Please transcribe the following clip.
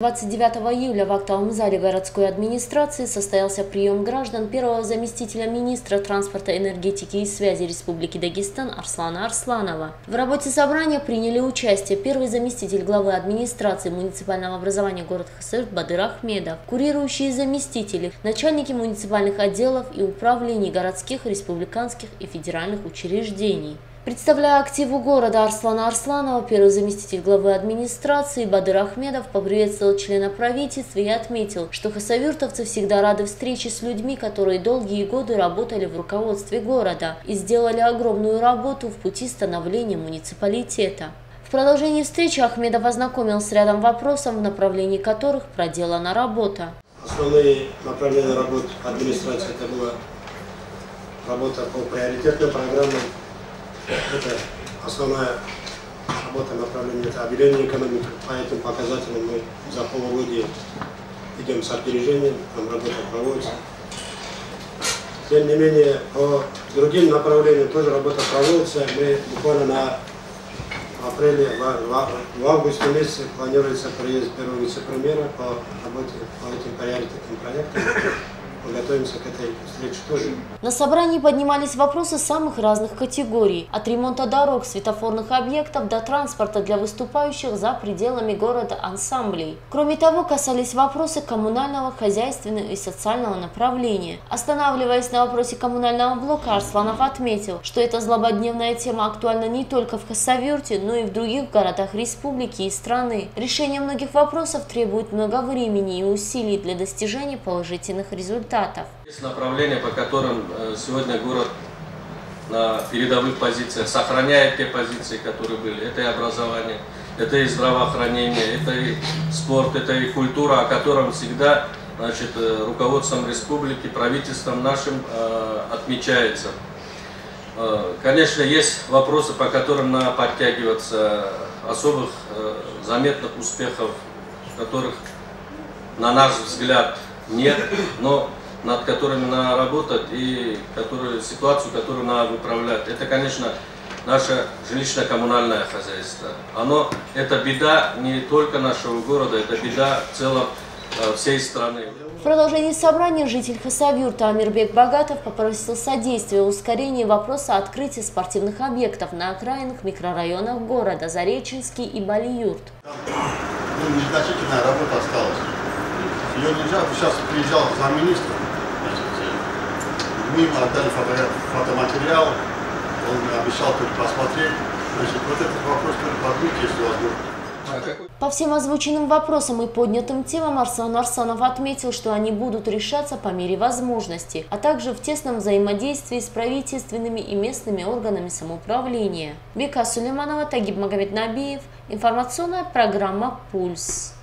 29 июля в актовом зале городской администрации состоялся прием граждан первого заместителя министра транспорта, энергетики и связи Республики Дагестан Арслана Арсланова. В работе собрания приняли участие первый заместитель главы администрации муниципального образования города Хасырт Бадыр Ахмедов, курирующие заместители, начальники муниципальных отделов и управлений городских, республиканских и федеральных учреждений. Представляя активу города Арслана Арсланова, первый заместитель главы администрации Бадыр Ахмедов поприветствовал члена правительства и отметил, что хасавюртовцы всегда рады встрече с людьми, которые долгие годы работали в руководстве города и сделали огромную работу в пути становления муниципалитета. В продолжении встречи Ахмедов ознакомил с рядом вопросов, в направлении которых проделана работа. Основные направления работы администрации это была работа по приоритетным программам это основная работа направления, это объявление экономики. По этим показателям мы за полугодие идем с опережением, там работа проводится. Тем не менее, по другим направлениям тоже работа проводится. Мы буквально на апреле, в, в, в августе месяце планируется приезд первого вице-премьера по работе по этим приоритетным проектам готовимся к этой встрече тоже. На собрании поднимались вопросы самых разных категорий. От ремонта дорог, светофорных объектов до транспорта для выступающих за пределами города ансамблей. Кроме того, касались вопросы коммунального, хозяйственного и социального направления. Останавливаясь на вопросе коммунального блока, Арсланов отметил, что эта злободневная тема актуальна не только в Хасавюрте, но и в других городах республики и страны. Решение многих вопросов требует много времени и усилий для достижения положительных результатов результатов. Есть направления, по которым э, сегодня город на передовых позициях сохраняет те позиции, которые были. Это и образование, это и здравоохранение, это и спорт, это и культура, о котором всегда значит, э, руководством республики, правительством нашим э, отмечается. Конечно, есть вопросы, по которым надо подтягиваться особых заметных успехов, которых, на наш взгляд, нет, но над которыми надо работать и которые, ситуацию, которую надо выправлять. Это, конечно, наше жилищно-коммунальное хозяйство. Оно, это беда не только нашего города, это беда в целом э, всей страны. В продолжении собрания житель Хасавюрта Амирбек Богатов попросил содействия ускорения вопроса открытия спортивных объектов на окраинных микрорайонах города Зареченский и Балиюрт. Ну, незначительная работа осталась. Ее нельзя, сейчас приезжал замминистра, ему отдали фото, фотоматериал, он обещал только посмотреть. Значит, вот этот вопрос только подбить, если возможно. По всем озвученным вопросам и поднятым темам Арслан Арсанов отметил, что они будут решаться по мере возможности, а также в тесном взаимодействии с правительственными и местными органами самоуправления. Бека Сулейманова, Тагиб Магомед Набиев, информационная программа «Пульс».